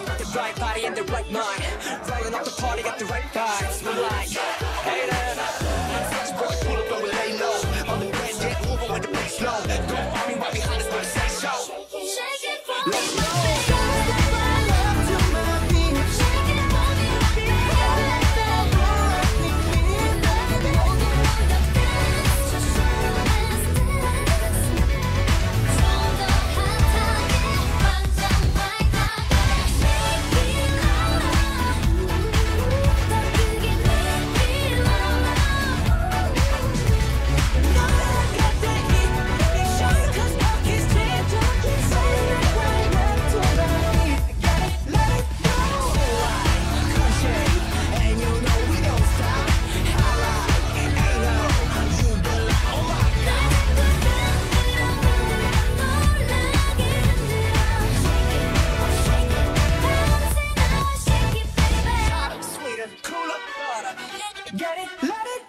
Got the right body and the right mind. Rolling up the party, got the right vibes. We like let it